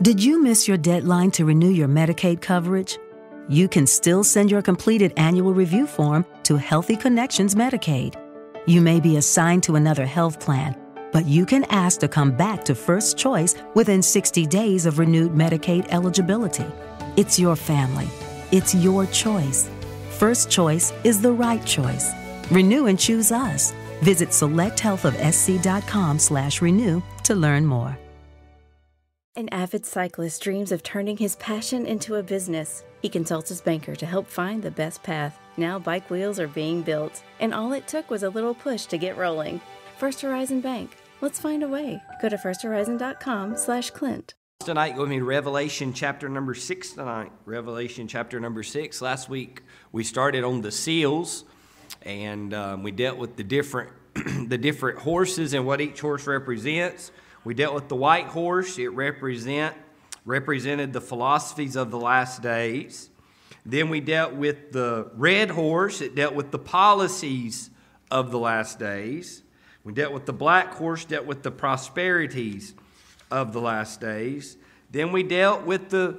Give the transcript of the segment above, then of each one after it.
Did you miss your deadline to renew your Medicaid coverage? You can still send your completed annual review form to Healthy Connections Medicaid. You may be assigned to another health plan, but you can ask to come back to First Choice within 60 days of renewed Medicaid eligibility. It's your family. It's your choice. First Choice is the right choice. Renew and choose us. Visit selecthealthofsc.com slash renew to learn more. An avid cyclist dreams of turning his passion into a business. He consults his banker to help find the best path. Now bike wheels are being built, and all it took was a little push to get rolling. First Horizon Bank. Let's find a way. Go to firsthorizon.com slash Clint. Tonight, with me Revelation chapter number six tonight. Revelation chapter number six. Last week, we started on the seals, and um, we dealt with the different, the different horses and what each horse represents. We dealt with the white horse. It represent, represented the philosophies of the last days. Then we dealt with the red horse. It dealt with the policies of the last days. We dealt with the black horse, dealt with the prosperities of the last days. Then we dealt with the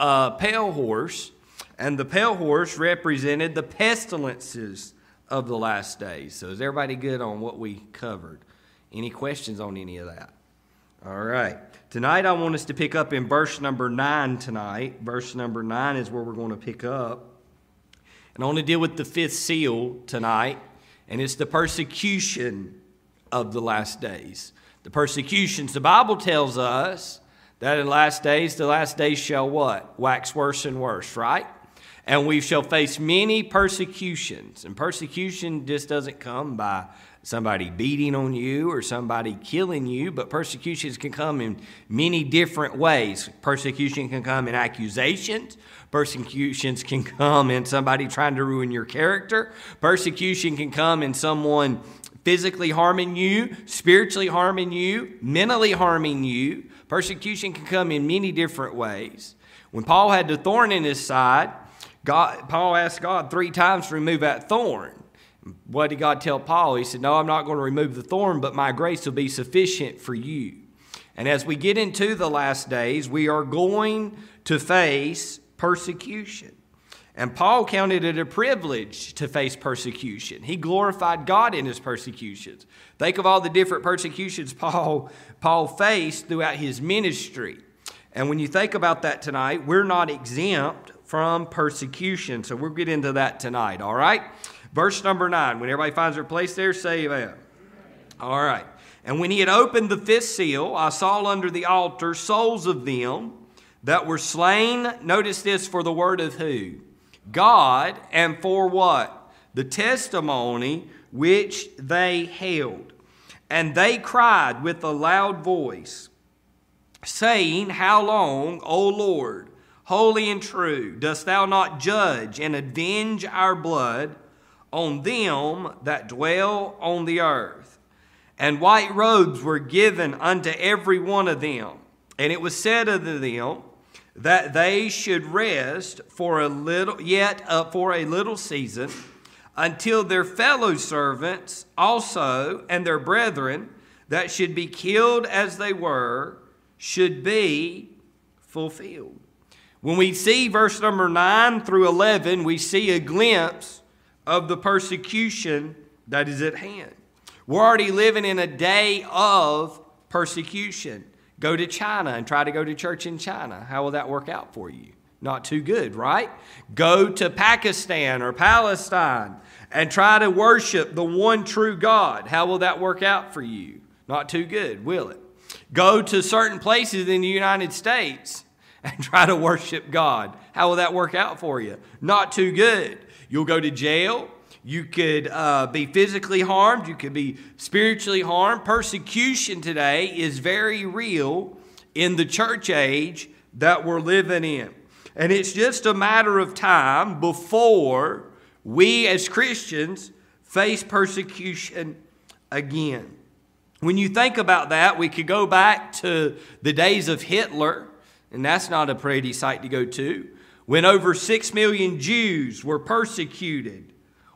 uh, pale horse, and the pale horse represented the pestilences of the last days. So, is everybody good on what we covered? Any questions on any of that? All right. Tonight, I want us to pick up in verse number nine tonight. Verse number nine is where we're going to pick up. And I want to deal with the fifth seal tonight, and it's the persecution of the last days. The persecutions. The Bible tells us that in the last days, the last days shall what? Wax worse and worse, right? And we shall face many persecutions. And persecution just doesn't come by somebody beating on you or somebody killing you, but persecutions can come in many different ways. Persecution can come in accusations, persecutions can come in somebody trying to ruin your character, persecution can come in someone physically harming you, spiritually harming you, mentally harming you. Persecution can come in many different ways. When Paul had the thorn in his side, God, Paul asked God three times to remove that thorn. What did God tell Paul? He said, No, I'm not going to remove the thorn, but my grace will be sufficient for you. And as we get into the last days, we are going to face persecution. And Paul counted it a privilege to face persecution. He glorified God in his persecutions. Think of all the different persecutions Paul, Paul faced throughout his ministry. And when you think about that tonight, we're not exempt from persecution. So we'll get into that tonight, all right? Verse number nine. When everybody finds their place there, say amen. All right. And when he had opened the fifth seal, I saw under the altar souls of them that were slain. Notice this for the word of who? God, and for what? The testimony which they held. And they cried with a loud voice, saying, How long, O Lord, holy and true, dost thou not judge and avenge our blood on them that dwell on the earth? And white robes were given unto every one of them. And it was said unto them, that they should rest for a little yet uh, for a little season until their fellow servants also and their brethren that should be killed as they were should be fulfilled when we see verse number 9 through 11 we see a glimpse of the persecution that is at hand we're already living in a day of persecution Go to China and try to go to church in China. How will that work out for you? Not too good, right? Go to Pakistan or Palestine and try to worship the one true God. How will that work out for you? Not too good, will it? Go to certain places in the United States and try to worship God. How will that work out for you? Not too good. You'll go to jail. You could uh, be physically harmed. You could be spiritually harmed. Persecution today is very real in the church age that we're living in. And it's just a matter of time before we as Christians face persecution again. When you think about that, we could go back to the days of Hitler, and that's not a pretty sight to go to, when over six million Jews were persecuted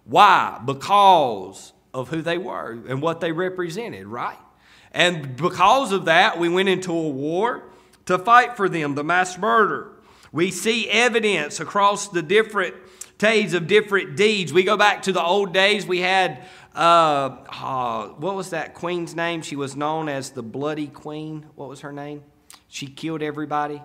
why? Because of who they were and what they represented, right? And because of that, we went into a war to fight for them, the mass murder. We see evidence across the different days of different deeds. We go back to the old days. We had, uh, uh, what was that queen's name? She was known as the Bloody Queen. What was her name? She killed everybody.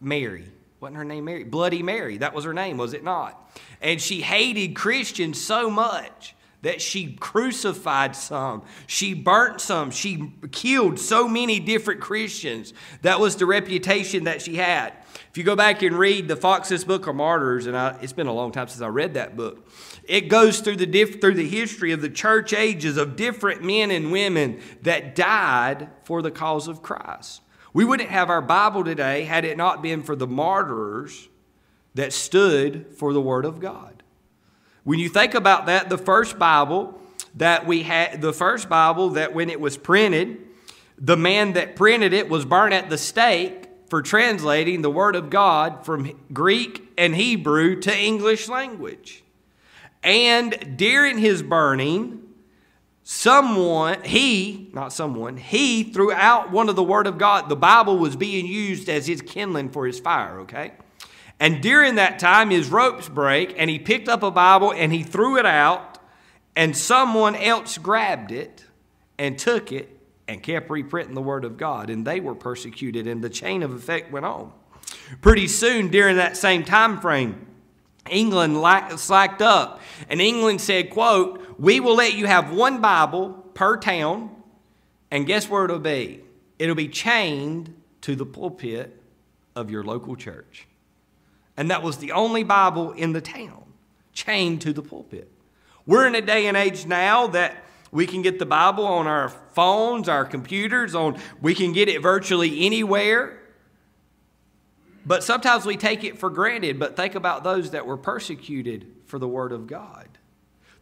Mary. Wasn't her name Mary? Bloody Mary. That was her name, was it not? And she hated Christians so much that she crucified some, she burnt some, she killed so many different Christians. That was the reputation that she had. If you go back and read the Foxe's Book of Martyrs, and I, it's been a long time since I read that book, it goes through the diff, through the history of the church ages of different men and women that died for the cause of Christ. We wouldn't have our Bible today had it not been for the martyrs that stood for the Word of God. When you think about that, the first Bible that we had, the first Bible that when it was printed, the man that printed it was burned at the stake for translating the Word of God from Greek and Hebrew to English language. And during his burning, someone, he, not someone, he threw out one of the Word of God. The Bible was being used as his kindling for his fire, okay? And during that time, his ropes break, and he picked up a Bible and he threw it out, and someone else grabbed it and took it and kept reprinting the Word of God, and they were persecuted, and the chain of effect went on. Pretty soon, during that same time frame, England slacked up, and England said, "quote We will let you have one Bible per town, and guess where it'll be? It'll be chained to the pulpit of your local church." And that was the only Bible in the town, chained to the pulpit. We're in a day and age now that we can get the Bible on our phones, our computers, on we can get it virtually anywhere. But sometimes we take it for granted, but think about those that were persecuted for the word of God.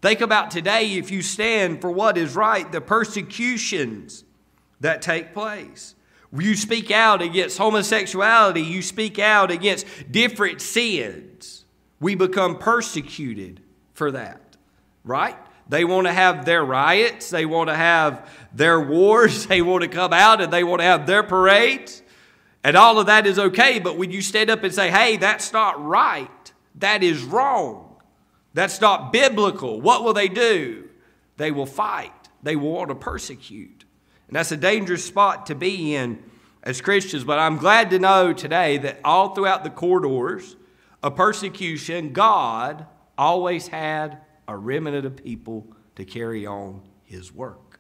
Think about today if you stand for what is right, the persecutions that take place. You speak out against homosexuality, you speak out against different sins. We become persecuted for that, right? They want to have their riots, they want to have their wars, they want to come out and they want to have their parades. And all of that is okay, but when you stand up and say, hey, that's not right, that is wrong, that's not biblical, what will they do? They will fight, they will want to persecute. And that's a dangerous spot to be in as Christians. But I'm glad to know today that all throughout the corridors of persecution, God always had a remnant of people to carry on his work.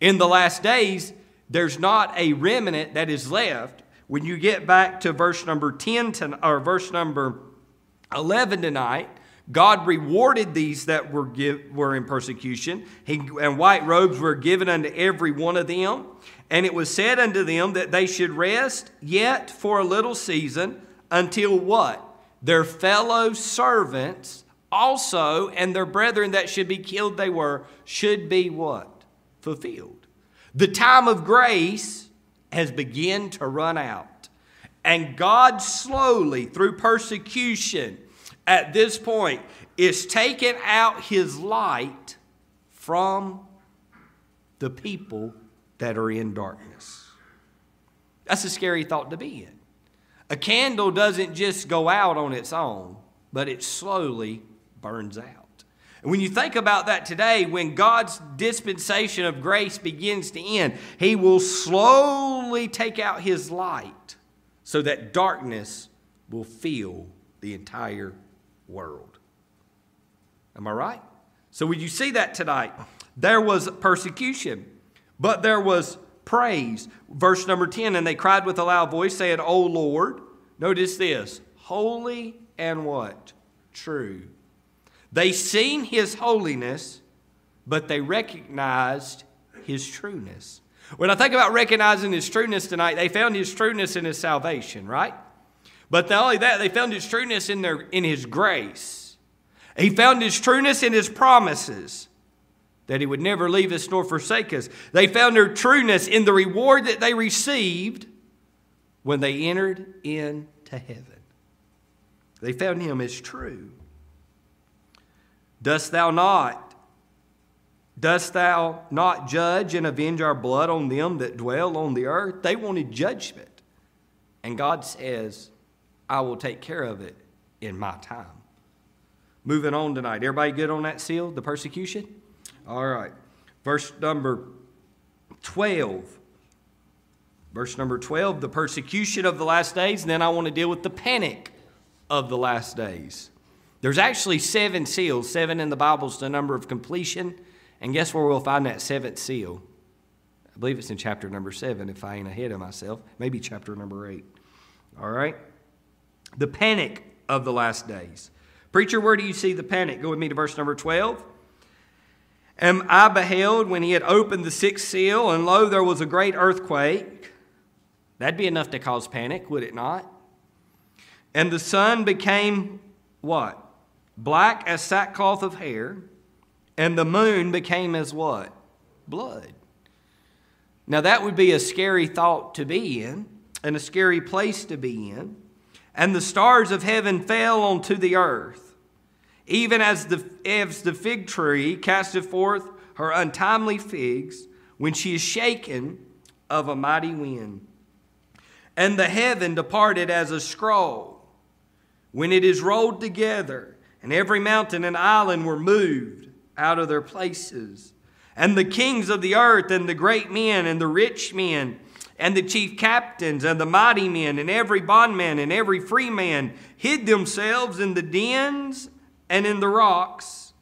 In the last days, there's not a remnant that is left. When you get back to verse number 10 to, or verse number 11 tonight, God rewarded these that were, give, were in persecution, he, and white robes were given unto every one of them. And it was said unto them that they should rest yet for a little season until what? Their fellow servants also and their brethren that should be killed they were should be what? Fulfilled. The time of grace has begun to run out. And God slowly, through persecution, at this point is taking out his light from the people that are in darkness. That's a scary thought to be in. A candle doesn't just go out on its own, but it slowly burns out. And when you think about that today, when God's dispensation of grace begins to end, He will slowly take out His light so that darkness will fill the entire world. Am I right? So when you see that tonight, there was persecution, but there was praise. Verse number 10, and they cried with a loud voice, saying, O Lord, notice this, holy and what? True. They seen his holiness, but they recognized his trueness. When I think about recognizing his trueness tonight, they found his trueness in his salvation, right? But not only that, they found his trueness in, their, in his grace. He found his trueness in his promises that he would never leave us nor forsake us. They found their trueness in the reward that they received when they entered into heaven. They found him as true. Dost thou not? Dost thou not judge and avenge our blood on them that dwell on the earth? They wanted judgment. And God says, I will take care of it in my time. Moving on tonight. Everybody good on that seal, the persecution? All right. Verse number 12. Verse number 12, the persecution of the last days. And then I want to deal with the panic of the last days. There's actually seven seals. Seven in the Bible is the number of completion. And guess where we'll find that seventh seal? I believe it's in chapter number seven, if I ain't ahead of myself. Maybe chapter number eight. All right? The panic of the last days. Preacher, where do you see the panic? Go with me to verse number 12. And I beheld when he had opened the sixth seal, and lo, there was a great earthquake. That'd be enough to cause panic, would it not? And the sun became what? Black as sackcloth of hair, and the moon became as what? Blood. Now, that would be a scary thought to be in, and a scary place to be in. And the stars of heaven fell onto the earth, even as the, as the fig tree casteth forth her untimely figs when she is shaken of a mighty wind. And the heaven departed as a scroll when it is rolled together, and every mountain and island were moved out of their places. And the kings of the earth, and the great men, and the rich men, and the chief captains, and the mighty men, and every bondman, and every free man hid themselves in the dens and in the rocks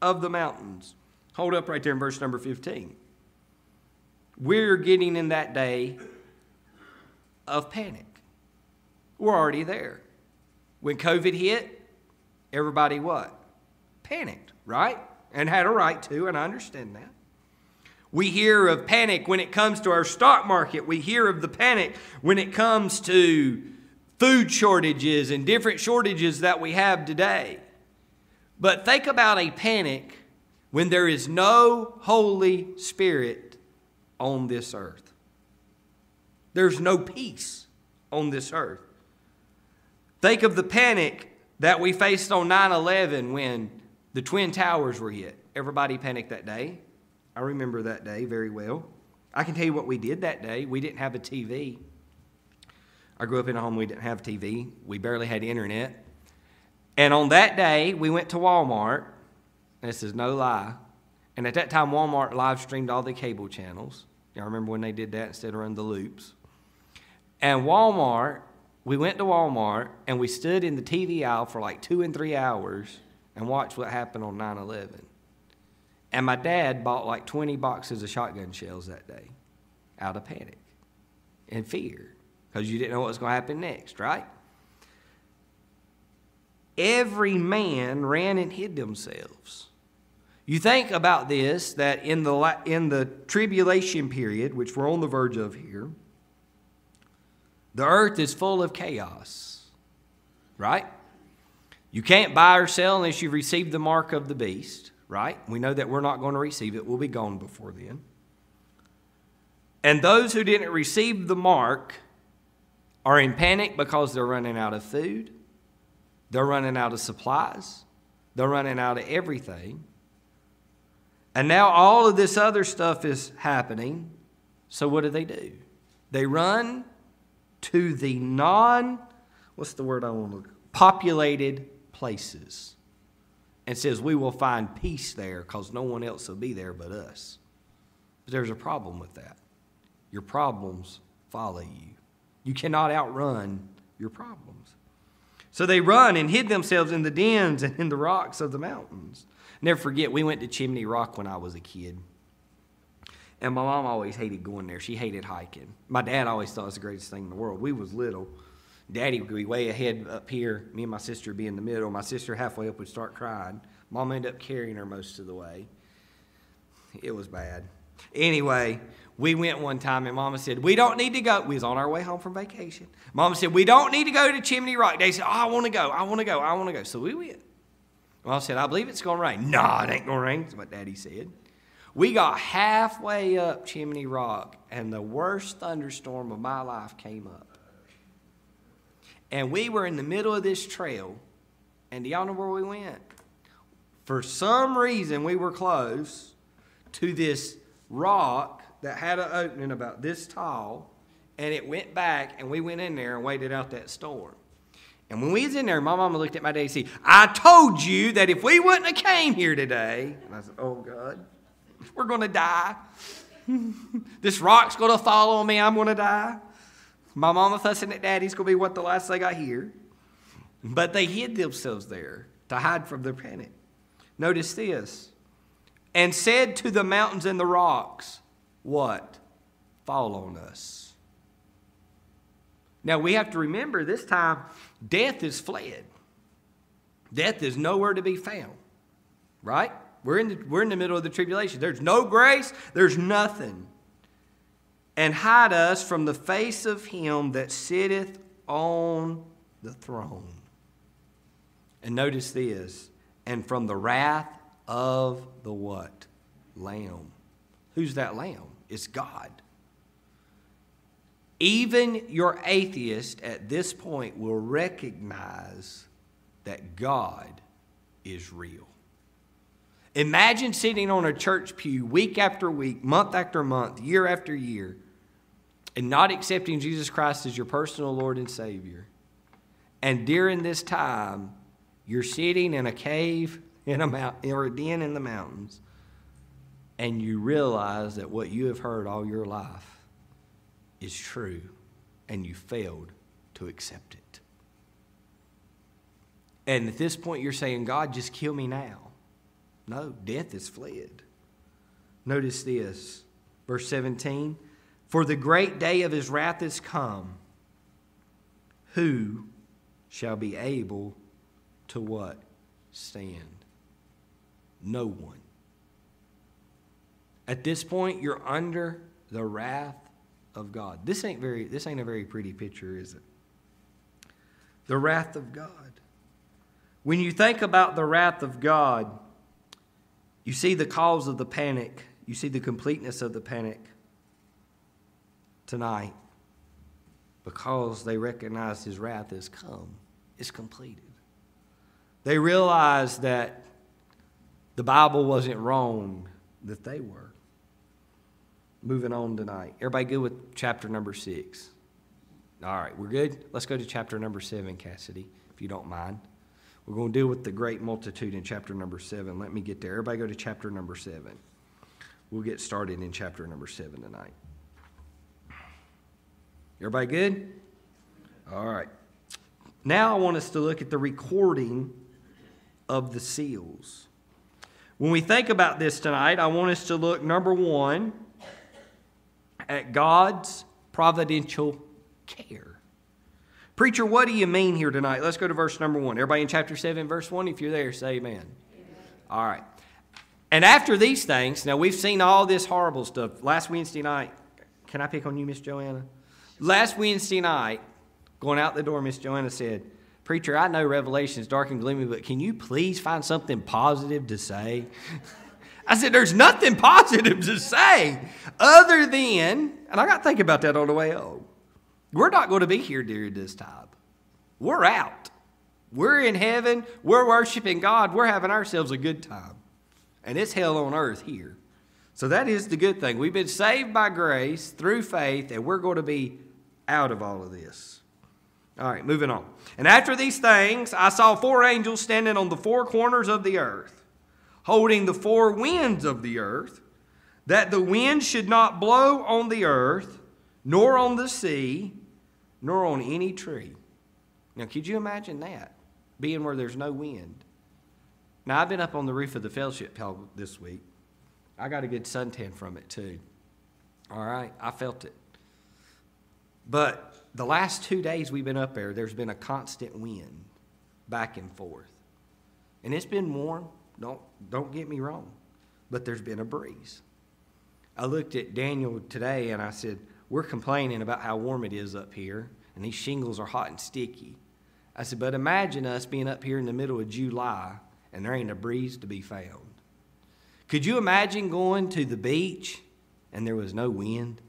of the mountains. Hold up right there in verse number 15. We're getting in that day of panic. We're already there. When COVID hit, everybody what? Panicked, right? And had a right to, and I understand that. We hear of panic when it comes to our stock market. We hear of the panic when it comes to food shortages and different shortages that we have today. But think about a panic when there is no Holy Spirit on this earth. There's no peace on this earth. Think of the panic that we faced on 9 11 when the Twin Towers were hit. Everybody panicked that day. I remember that day very well. I can tell you what we did that day. We didn't have a TV. I grew up in a home we didn't have TV. We barely had internet. And on that day, we went to Walmart. This is no lie. And at that time, Walmart live streamed all the cable channels. Y'all remember when they did that instead of running the loops? And Walmart, we went to Walmart and we stood in the TV aisle for like two and three hours and watched what happened on 9 11. And my dad bought like 20 boxes of shotgun shells that day out of panic and fear because you didn't know what was going to happen next, right? Every man ran and hid themselves. You think about this that in the, in the tribulation period, which we're on the verge of here, the earth is full of chaos, right? You can't buy or sell unless you've received the mark of the beast right? We know that we're not going to receive it. We'll be gone before then. And those who didn't receive the mark are in panic because they're running out of food, they're running out of supplies, they're running out of everything. And now all of this other stuff is happening. So what do they do? They run to the non, what's the word I want to, look? populated places and says we will find peace there because no one else will be there but us. But there's a problem with that. Your problems follow you. You cannot outrun your problems. So they run and hid themselves in the dens and in the rocks of the mountains. Never forget, we went to Chimney Rock when I was a kid. And my mom always hated going there. She hated hiking. My dad always thought it was the greatest thing in the world. We was little. Daddy would be way ahead up here. Me and my sister would be in the middle. My sister halfway up would start crying. Mom ended up carrying her most of the way. It was bad. Anyway, we went one time and Mama said, We don't need to go. We was on our way home from vacation. Mama said, We don't need to go to Chimney Rock. They said, Oh, I want to go. I want to go. I want to go. So we went. Mama said, I believe it's going to rain. No, it ain't going to rain. That's what Daddy said. We got halfway up Chimney Rock and the worst thunderstorm of my life came up. And we were in the middle of this trail. And do y'all know where we went? For some reason, we were close to this rock that had an opening about this tall, and it went back, and we went in there and waited out that storm. And when we was in there, my mama looked at my dad and said, I told you that if we wouldn't have came here today, and I said, oh God, we're going to die. this rock's going to fall on me. I'm going to die. My mama fussing at daddy's going to be what the last thing I hear. But they hid themselves there to hide from their panic. Notice this. And said to the mountains and the rocks, What? Fall on us. Now we have to remember this time, death is fled. Death is nowhere to be found. Right? We're in the, we're in the middle of the tribulation. There's no grace, there's nothing. And hide us from the face of him that sitteth on the throne. And notice this, and from the wrath of the what? Lamb. Who's that lamb? It's God. Even your atheist at this point will recognize that God is real. Imagine sitting on a church pew week after week, month after month, year after year, and not accepting Jesus Christ as your personal Lord and Savior. And during this time, you're sitting in a cave in a mountain or a den in the mountains, and you realize that what you have heard all your life is true, and you failed to accept it. And at this point, you're saying, God, just kill me now. No, death is fled. Notice this, verse 17 For the great day of his wrath is come. Who shall be able to what? Stand. No one. At this point, you're under the wrath of God. This ain't very this ain't a very pretty picture, is it? The wrath of God. When you think about the wrath of God, you see the cause of the panic. You see the completeness of the panic tonight because they recognize his wrath has come. It's completed. They realize that the Bible wasn't wrong, that they were. Moving on tonight. Everybody good with chapter number six? All right, we're good? Let's go to chapter number seven, Cassidy, if you don't mind. We're going to deal with the great multitude in chapter number seven. Let me get there. Everybody go to chapter number seven. We'll get started in chapter number seven tonight. Everybody good? All right. Now I want us to look at the recording of the seals. When we think about this tonight, I want us to look, number one, at God's providential care. Preacher, what do you mean here tonight? Let's go to verse number one. Everybody in chapter 7, verse 1, if you're there, say amen. amen. All right. And after these things, now we've seen all this horrible stuff. Last Wednesday night, can I pick on you, Miss Joanna? Last Wednesday night, going out the door, Miss Joanna said, Preacher, I know Revelation is dark and gloomy, but can you please find something positive to say? I said, There's nothing positive to say other than, and I got to think about that on the way home. We're not going to be here during this time. We're out. We're in heaven. We're worshiping God. We're having ourselves a good time. And it's hell on earth here. So that is the good thing. We've been saved by grace through faith, and we're going to be out of all of this. All right, moving on. And after these things, I saw four angels standing on the four corners of the earth, holding the four winds of the earth, that the wind should not blow on the earth, nor on the sea, nor on any tree. Now, could you imagine that, being where there's no wind? Now, I've been up on the roof of the fellowship hall this week. I got a good suntan from it, too. All right, I felt it. But the last two days we've been up there, there's been a constant wind back and forth. And it's been warm, don't, don't get me wrong, but there's been a breeze. I looked at Daniel today and I said, We're complaining about how warm it is up here, and these shingles are hot and sticky. I said, But imagine us being up here in the middle of July and there ain't a breeze to be found. Could you imagine going to the beach and there was no wind?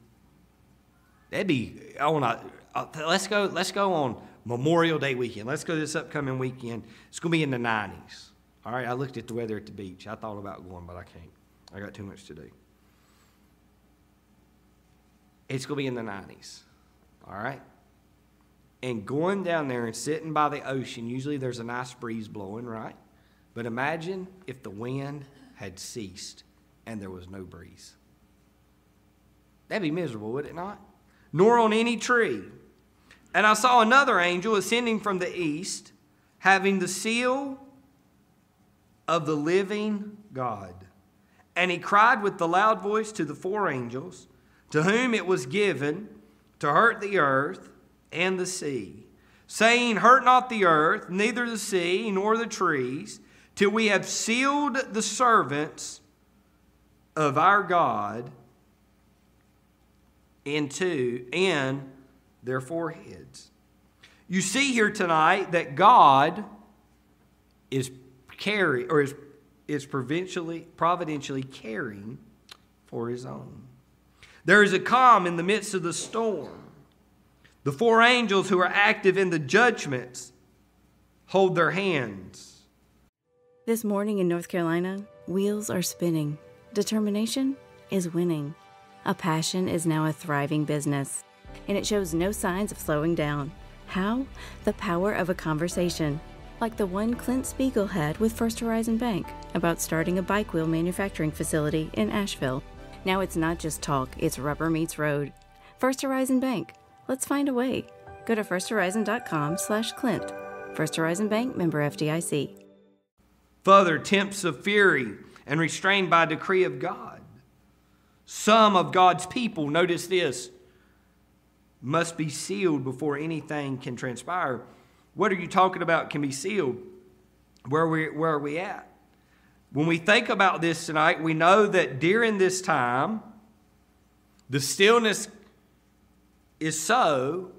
That'd be, I want to uh, let's go. Let's go on Memorial Day weekend. Let's go this upcoming weekend. It's going to be in the 90s. All right. I looked at the weather at the beach. I thought about going, but I can't. I got too much to do. It's going to be in the 90s. All right? And going down there and sitting by the ocean, usually there's a nice breeze blowing, right? But imagine if the wind had ceased and there was no breeze. That'd be miserable, would it not? Nor on any tree. And I saw another angel ascending from the east, having the seal of the living God. And he cried with the loud voice to the four angels, to whom it was given to hurt the earth and the sea, saying, Hurt not the earth, neither the sea, nor the trees, till we have sealed the servants of our God into in their foreheads. You see here tonight that God is carry or is is providentially providentially caring for his own. There is a calm in the midst of the storm. The four angels who are active in the judgments hold their hands. This morning in North Carolina, wheels are spinning. Determination is winning. A passion is now a thriving business, and it shows no signs of slowing down. How? The power of a conversation, like the one Clint Spiegel had with First Horizon Bank about starting a bike wheel manufacturing facility in Asheville. Now it's not just talk, it's rubber meets road. First Horizon Bank. Let's find a way. Go to firsthorizon.com slash Clint. First Horizon Bank member FDIC. Further, tempts of fury and restrained by decree of God. Some of God's people, notice this, must be sealed before anything can transpire. What are you talking about can be sealed? Where are we, where are we at? When we think about this tonight, we know that during this time, the stillness is so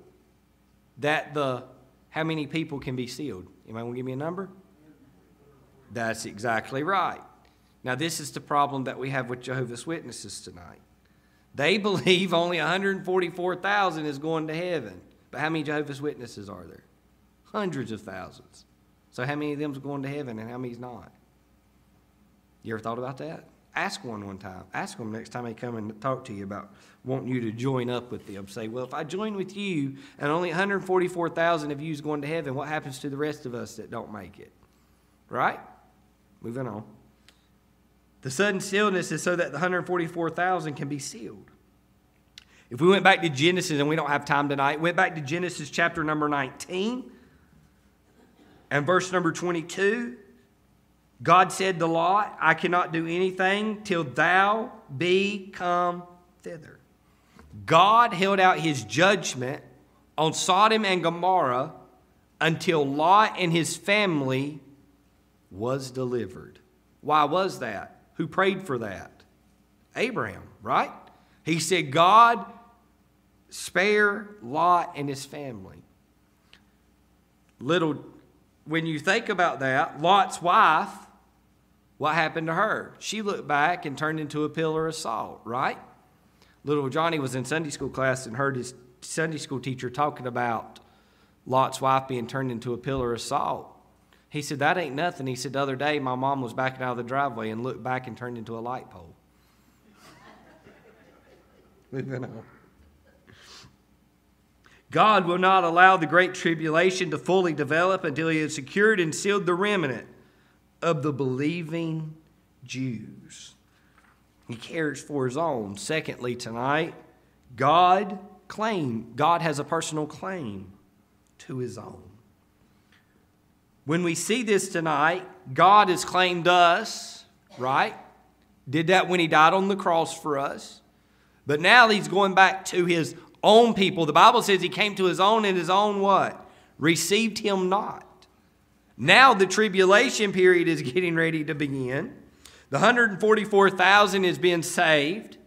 that the how many people can be sealed? Anybody want to give me a number? That's exactly right. Now, this is the problem that we have with Jehovah's Witnesses tonight. They believe only 144,000 is going to heaven. But how many Jehovah's Witnesses are there? Hundreds of thousands. So, how many of them is going to heaven and how many is not? You ever thought about that? Ask one one time. Ask them next time they come and talk to you about wanting you to join up with them. Say, well, if I join with you and only 144,000 of you is going to heaven, what happens to the rest of us that don't make it? Right? Moving on. The sudden stillness is so that the 144,000 can be sealed. If we went back to Genesis, and we don't have time tonight, went back to Genesis chapter number 19 and verse number 22, God said to Lot, I cannot do anything till thou be come thither. God held out his judgment on Sodom and Gomorrah until Lot and his family was delivered. Why was that? Who prayed for that? Abraham, right? He said, God, spare Lot and his family. Little, when you think about that, Lot's wife what happened to her? She looked back and turned into a pillar of salt, right? Little Johnny was in Sunday school class and heard his Sunday school teacher talking about Lot's wife being turned into a pillar of salt. He said, That ain't nothing. He said, The other day, my mom was backing out of the driveway and looked back and turned into a light pole. God will not allow the great tribulation to fully develop until He has secured and sealed the remnant of the believing Jews. He cares for his own. Secondly, tonight, God claim God has a personal claim to his own. When we see this tonight, God has claimed us, right? Did that when he died on the cross for us. But now he's going back to his own people. The Bible says he came to his own and his own what? Received him not. Now the tribulation period is getting ready to begin. The 144,000 is being saved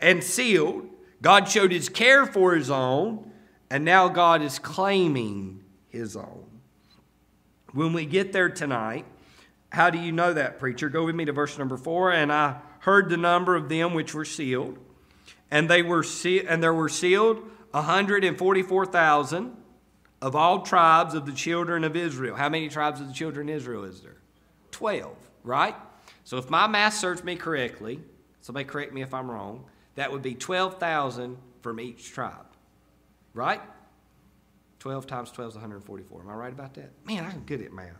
and sealed. God showed his care for his own, and now God is claiming his own. When we get there tonight, how do you know that, preacher? Go with me to verse number four. And I heard the number of them which were sealed, and they were se- and there were sealed 144,000 of all tribes of the children of Israel. How many tribes of the children of Israel is there? Twelve, right? So if my math serves me correctly, somebody correct me if I'm wrong, that would be 12,000 from each tribe. right? 12 times 12 is 144. Am I right about that? Man, I'm good at math.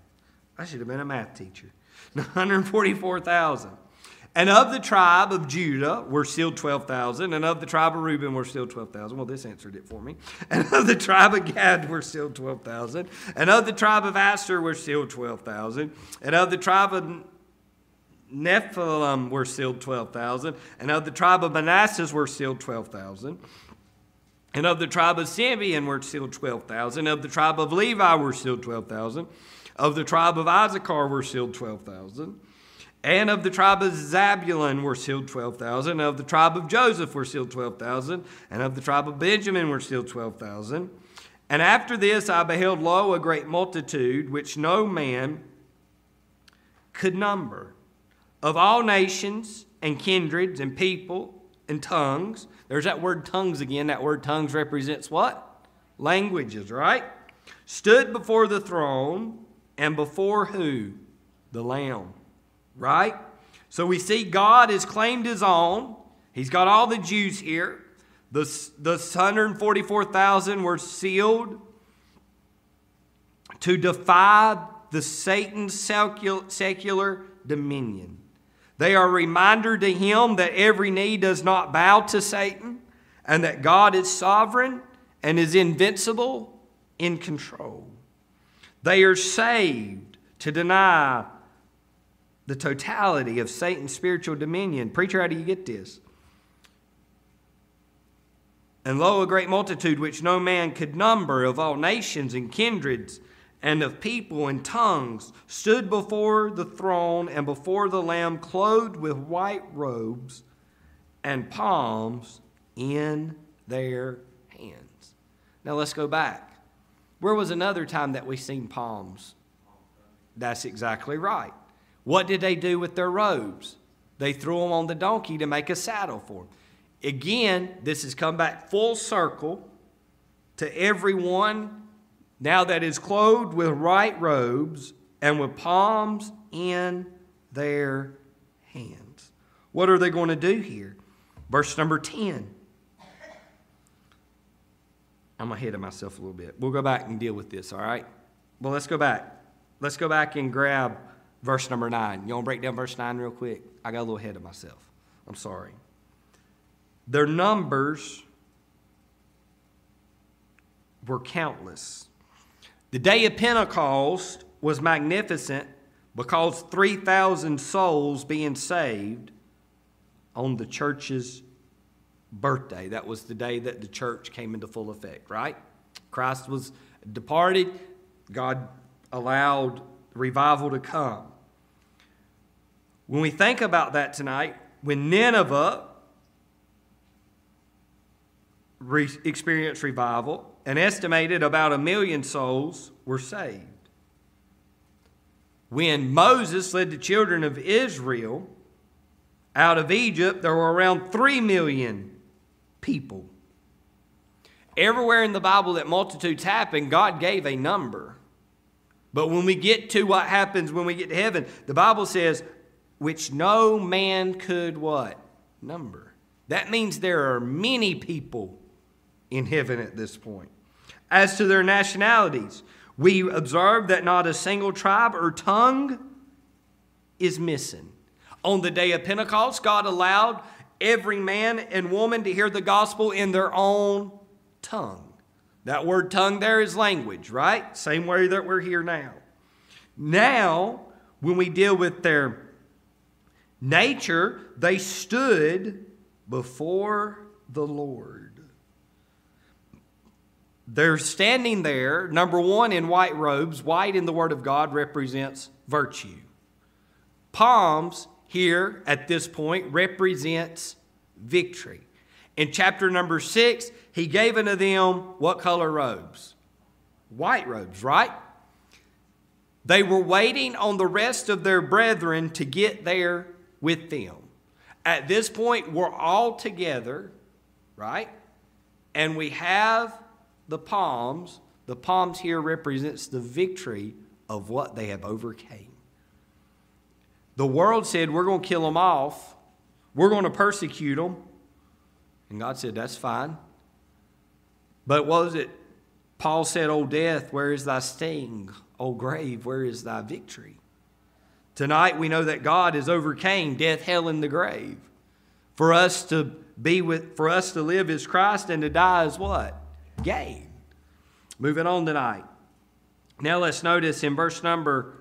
I should have been a math teacher. 144,000. And of the tribe of Judah were still 12,000. And of the tribe of Reuben were still 12,000. Well, this answered it for me. And of the tribe of Gad were still 12,000. And of the tribe of Asher were still 12,000. And of the tribe of Nephilim were still 12,000. And of the tribe of Manasseh were still 12,000. And of the tribe of Simeon were still 12,000. Of the tribe of Levi were still 12,000. Of the tribe of Issachar were still 12,000. And of the tribe of Zabulon were still 12,000. Of the tribe of Joseph were still 12,000. And of the tribe of Benjamin were still 12,000. And after this I beheld, lo, a great multitude, which no man could number, of all nations and kindreds and people and tongues. There's that word tongues again. That word tongues represents what? Languages, right? Stood before the throne and before who? The Lamb, right? So we see God has claimed his own. He's got all the Jews here. The, the 144,000 were sealed to defy the Satan's secular dominion. They are a reminder to him that every knee does not bow to Satan and that God is sovereign and is invincible in control. They are saved to deny the totality of Satan's spiritual dominion. Preacher, how do you get this? And lo, a great multitude which no man could number of all nations and kindreds and of people and tongues stood before the throne and before the Lamb, clothed with white robes and palms in their hands. Now let's go back. Where was another time that we seen palms? That's exactly right. What did they do with their robes? They threw them on the donkey to make a saddle for them. Again, this has come back full circle to everyone now that is clothed with white robes and with palms in their hands. What are they going to do here? Verse number 10. I'm ahead of myself a little bit. We'll go back and deal with this, all right? Well, let's go back. Let's go back and grab verse number 9. You want to break down verse 9 real quick? I got a little ahead of myself. I'm sorry. Their numbers were countless. The day of Pentecost was magnificent because 3,000 souls being saved on the church's birthday. That was the day that the church came into full effect, right? Christ was departed, God allowed revival to come. When we think about that tonight, when Nineveh re- experienced revival, an estimated about a million souls were saved. When Moses led the children of Israel out of Egypt, there were around 3 million people. Everywhere in the Bible that multitudes happen, God gave a number. But when we get to what happens when we get to heaven, the Bible says, which no man could what? Number. That means there are many people in heaven at this point. As to their nationalities, we observe that not a single tribe or tongue is missing. On the day of Pentecost, God allowed every man and woman to hear the gospel in their own tongue. That word tongue there is language, right? Same way that we're here now. Now, when we deal with their nature, they stood before the Lord. They're standing there, number one, in white robes. White in the Word of God represents virtue. Palms here at this point represents victory. In chapter number six, he gave unto them what color robes? White robes, right? They were waiting on the rest of their brethren to get there with them. At this point, we're all together, right? And we have the palms, the palms here represents the victory of what they have overcame. The world said, We're going to kill them off. We're going to persecute them. And God said, That's fine. But what was it? Paul said, O death, where is thy sting? O grave, where is thy victory? Tonight we know that God has overcame death, hell, and the grave. For us to be with, for us to live is Christ and to die is what? Gain. Moving on tonight. Now let's notice in verse number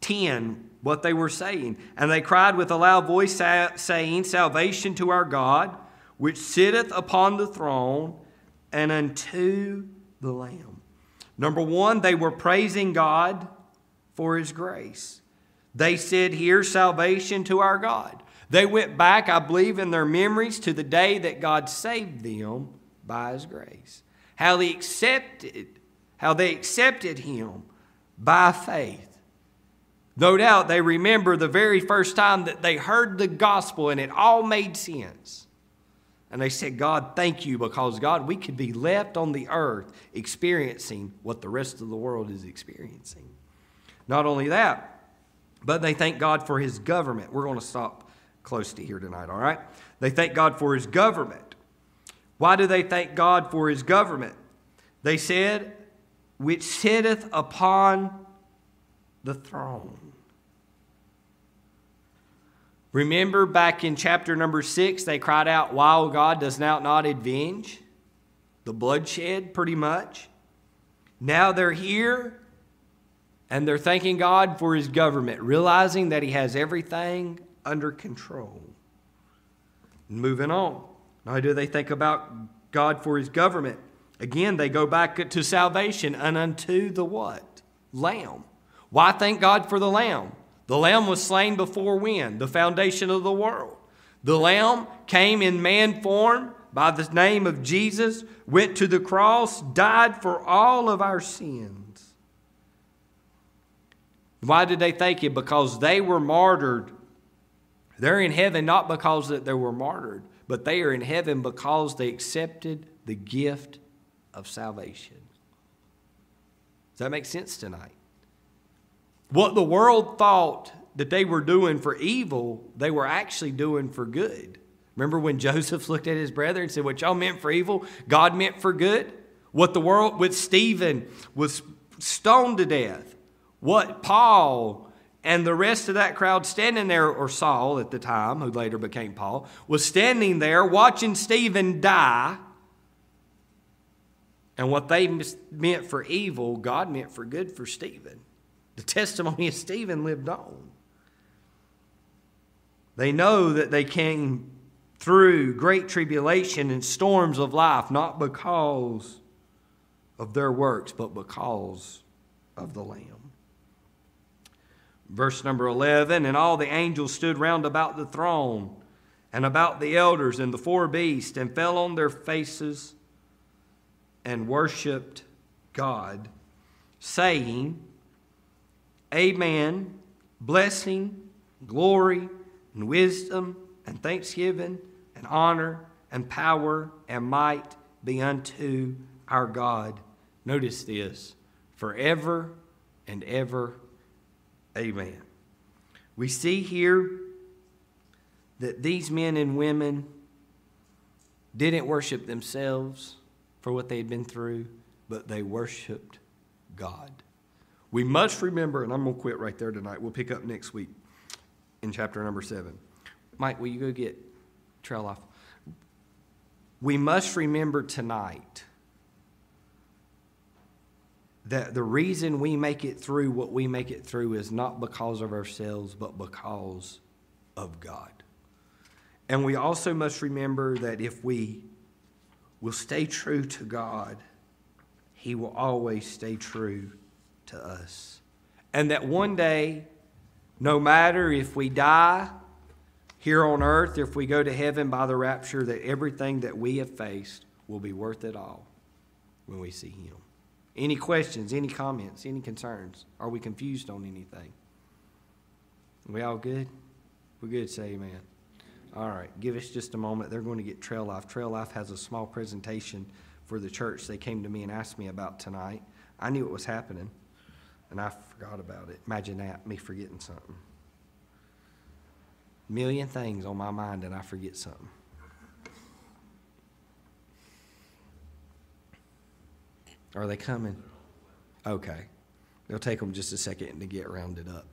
10 what they were saying. And they cried with a loud voice, saying, Salvation to our God, which sitteth upon the throne, and unto the Lamb. Number one, they were praising God for his grace. They said, Here, salvation to our God. They went back, I believe, in their memories to the day that God saved them by his grace. How they accepted, how they accepted him by faith. No doubt they remember the very first time that they heard the gospel and it all made sense. And they said, God, thank you, because God, we could be left on the earth experiencing what the rest of the world is experiencing. Not only that, but they thank God for his government. We're going to stop close to here tonight, all right? They thank God for his government. Why do they thank God for his government? They said, which sitteth upon the throne. Remember back in chapter number six, they cried out, O God, does now not avenge the bloodshed, pretty much? Now they're here and they're thanking God for his government, realizing that he has everything under control. Moving on. Now, do they think about God for his government? Again, they go back to salvation and unto the what? Lamb. Why thank God for the Lamb? The Lamb was slain before when? The foundation of the world. The Lamb came in man form by the name of Jesus, went to the cross, died for all of our sins. Why did they thank Him? Because they were martyred. They're in heaven not because that they were martyred, but they are in heaven because they accepted the gift of salvation. Does that make sense tonight? What the world thought that they were doing for evil, they were actually doing for good. Remember when Joseph looked at his brother and said, What y'all meant for evil, God meant for good? What the world with Stephen was stoned to death. What Paul and the rest of that crowd standing there, or Saul at the time, who later became Paul, was standing there watching Stephen die. And what they meant for evil, God meant for good for Stephen. The testimony of Stephen lived on. They know that they came through great tribulation and storms of life, not because of their works, but because of the Lamb. Verse number 11 And all the angels stood round about the throne and about the elders and the four beasts and fell on their faces and worshiped God, saying, Amen. Blessing, glory, and wisdom, and thanksgiving, and honor, and power, and might be unto our God. Notice this forever and ever. Amen. We see here that these men and women didn't worship themselves for what they had been through, but they worshiped God. We must remember, and I'm going to quit right there tonight. We'll pick up next week in chapter number seven. Mike, will you go get Trail Life? We must remember tonight that the reason we make it through what we make it through is not because of ourselves, but because of God. And we also must remember that if we will stay true to God, He will always stay true to us. And that one day, no matter if we die here on earth, if we go to heaven by the rapture, that everything that we have faced will be worth it all when we see Him. Any questions, any comments, any concerns? Are we confused on anything? We all good? We're good, say amen. All right, give us just a moment. They're going to get Trail Life. Trail Life has a small presentation for the church they came to me and asked me about tonight. I knew it was happening and I forgot about it. Imagine that, me forgetting something. Million things on my mind and I forget something. Are they coming? Okay. It'll take them just a second to get rounded up.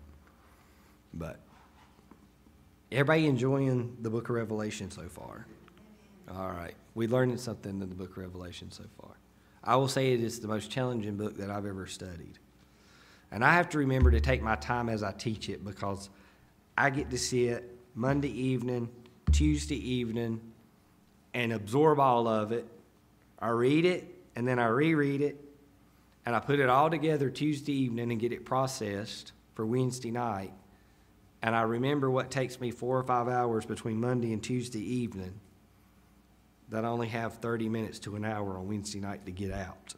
But everybody enjoying the book of Revelation so far? All right. We learned something in the book of Revelation so far. I will say it is the most challenging book that I've ever studied. And I have to remember to take my time as I teach it because I get to see it Monday evening, Tuesday evening, and absorb all of it. I read it, and then I reread it, and I put it all together Tuesday evening and get it processed for Wednesday night. And I remember what takes me four or five hours between Monday and Tuesday evening that I only have 30 minutes to an hour on Wednesday night to get out.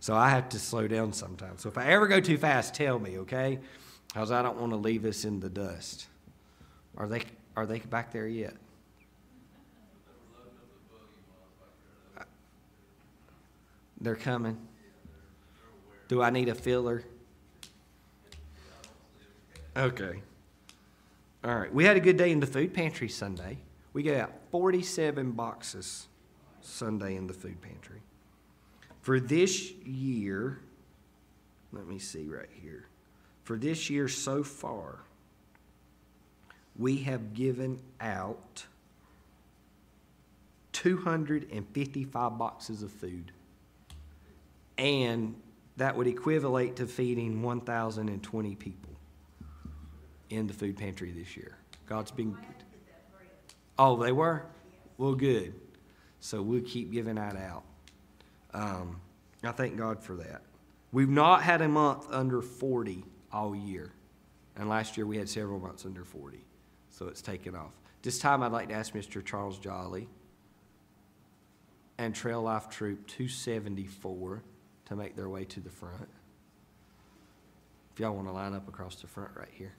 So I have to slow down sometimes. So if I ever go too fast, tell me, okay? Because I don't want to leave us in the dust. Are they, are they back there yet? They're coming. Do I need a filler? Okay. All right. We had a good day in the food pantry Sunday. We got 47 boxes Sunday in the food pantry. For this year, let me see right here. For this year so far, we have given out 255 boxes of food. And that would equivalent to feeding 1,020 people in the food pantry this year. God's been good. Oh, they were? Well, good. So we'll keep giving that out. Um, I thank God for that. We've not had a month under 40 all year. And last year we had several months under 40. So it's taken off. This time I'd like to ask Mr. Charles Jolly and Trail Life Troop 274 to make their way to the front. If y'all want to line up across the front right here.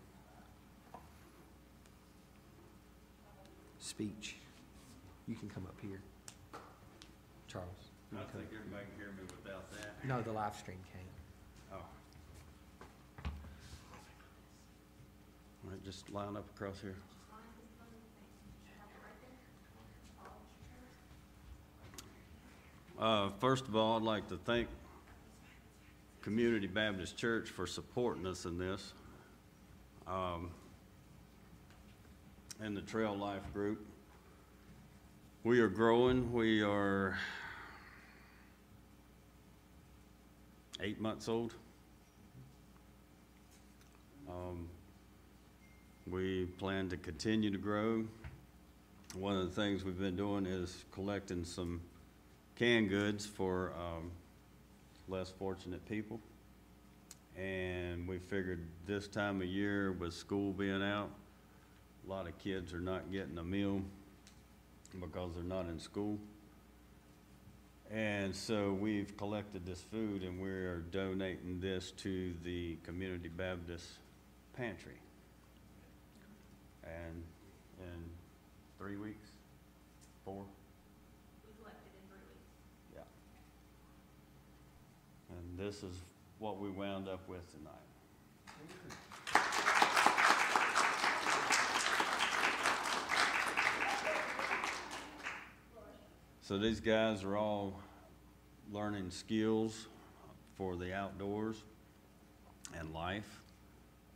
Speech. You can come up here. Charles. I think everybody can hear me without that. No, the live stream came. Oh. All right, just line up across here. Uh, first of all, I'd like to thank Community Baptist Church for supporting us in this. Um, and the Trail Life Group. We are growing. We are eight months old. Um, we plan to continue to grow. One of the things we've been doing is collecting some canned goods for um, less fortunate people. And we figured this time of year, with school being out, a lot of kids are not getting a meal because they're not in school. And so we've collected this food and we're donating this to the Community Baptist Pantry. And in three weeks, four? We collected in three weeks. Yeah. And this is what we wound up with tonight. So these guys are all learning skills for the outdoors and life.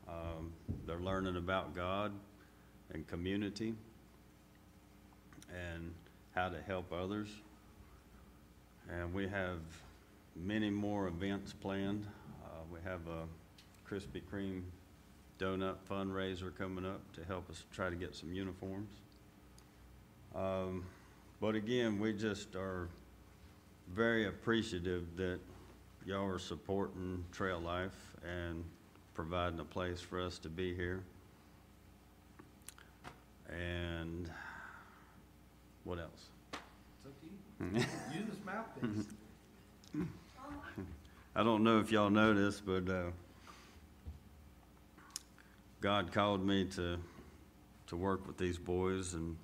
Um, they're learning about God and community and how to help others. And we have many more events planned. Uh, we have a Krispy Kreme donut fundraiser coming up to help us try to get some uniforms. Um, but again, we just are very appreciative that y'all are supporting Trail Life and providing a place for us to be here. And what else? It's up to you. Use this mouthpiece. I don't know if y'all know this, but uh, God called me to to work with these boys, and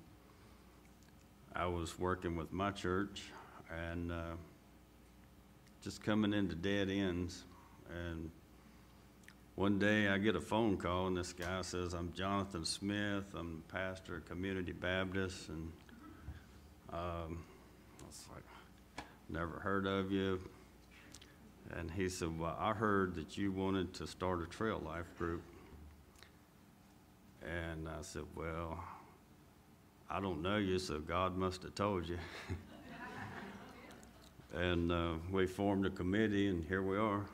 I was working with my church, and uh, just coming into dead ends. And one day I get a phone call, and this guy says, "I'm Jonathan Smith. I'm pastor at Community Baptist," and um, I was like, "Never heard of you." And he said, well, I heard that you wanted to start a trail life group. And I said, well, I don't know you, so God must have told you. and uh, we formed a committee, and here we are.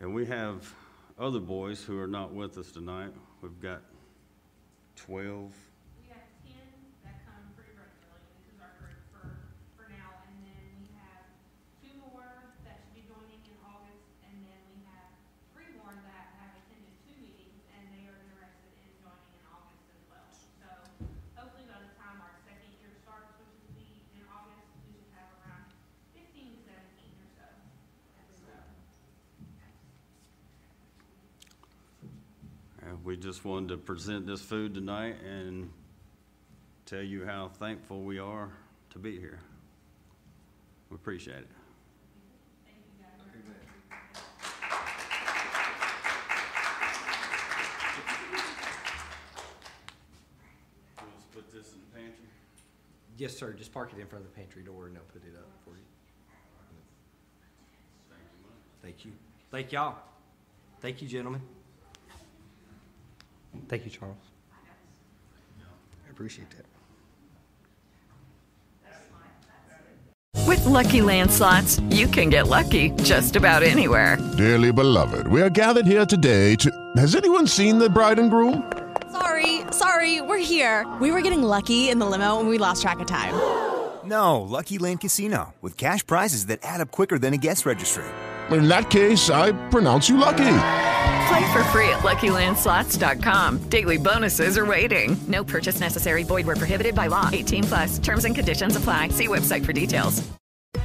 And we have other boys who are not with us tonight. We've got 12. We have ten that come pretty regularly, this is our group for, for now, and then we have two more that should be joining in August, and then we have three more that have attended two meetings, and they are interested in joining in August as well. So hopefully by the time our second year starts, which will be in August, we should have around fifteen to seventeen or so. So, And we just wanted to present this food tonight and tell you how thankful we are to be here. We appreciate it. Yes, sir. Just park it in front of the pantry door and they'll put it up for you. Thank you. Thank y'all. Thank you, gentlemen. Thank you, Charles. I appreciate that. With Lucky Land slots, you can get lucky just about anywhere. Dearly beloved, we are gathered here today to. Has anyone seen the bride and groom? Sorry, sorry, we're here. We were getting lucky in the limo and we lost track of time. No, Lucky Land Casino, with cash prizes that add up quicker than a guest registry. In that case, I pronounce you lucky. Play for free at LuckyLandSlots.com. Daily bonuses are waiting. No purchase necessary. Void where prohibited by law. 18 plus. Terms and conditions apply. See website for details.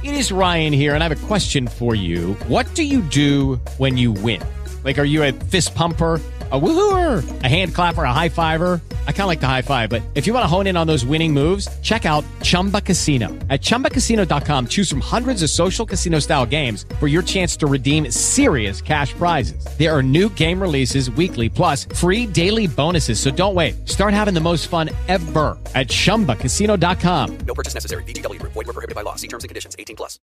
It is Ryan here, and I have a question for you. What do you do when you win? Like, are you a fist pumper? A woohooer, a hand clapper, a high fiver. I kind of like the high five, but if you want to hone in on those winning moves, check out Chumba Casino. At ChumbaCasino.com, choose from hundreds of social casino style games for your chance to redeem serious cash prizes. There are new game releases weekly, plus free daily bonuses. So don't wait. Start having the most fun ever at ChumbaCasino.com. No purchase necessary. Group. Void were prohibited by law. See terms and conditions. 18 plus.